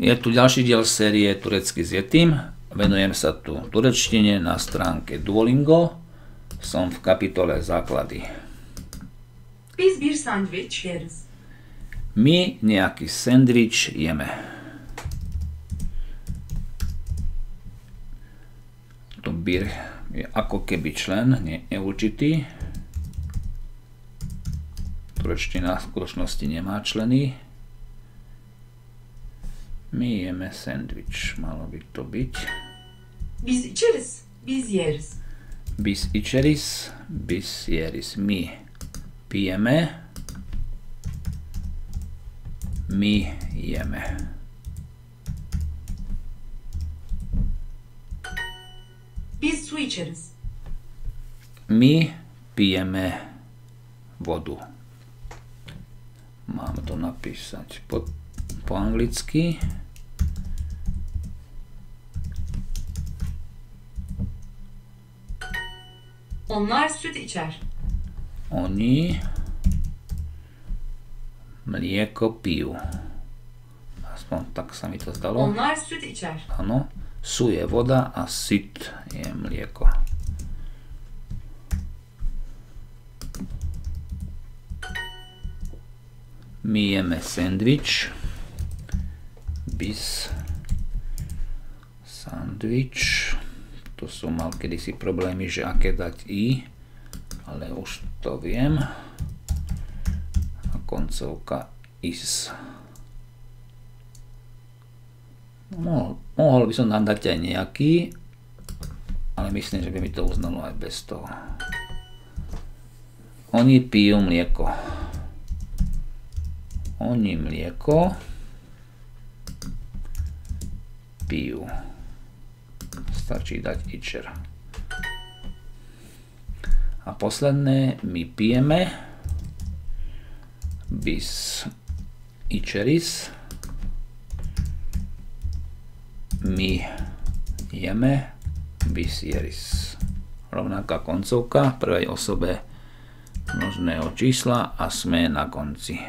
Je tu ďalší diel série Turecky s Yetim. Venujem sa tu turečtine na stránke Duolingo. Som v kapitole Základy. Biz bir sandviç yeriz. My nejaký sendvič jeme. To bir je ako keby člen, nie, neurčitý. Turečtina v skutočnosti nemá členy. My jeme sendvič, malo by to byť. Biz içeriz. Biz yeriz. Bis içeriz, bis jeris. My pijeme, my jeme. Biz su içeriz. My pijeme vodu. Mám to napísať po, po anglicky. Onlar süt içer. Oni mlieko pijú. Aspoň tak sa mi to zdalo. Onlar süt içer. Áno. Su je voda a sit je mlieko. My jeme sandwich. Bis. Sandwich. Tu som mal kedysi problémy, že aké dať i, ale už to viem. A koncovka is. Mohol, mohol by som tam dať aj nejaký, ale myslím, že by mi to uznalo aj bez toho. Oni pijú mlieko. Oni mlieko pijú. Stačí dať ičer. A posledné, my pijeme bis ičeris. My jeme bis jeris. Rovnaká koncovka prvej osobe množného čísla a sme na konci.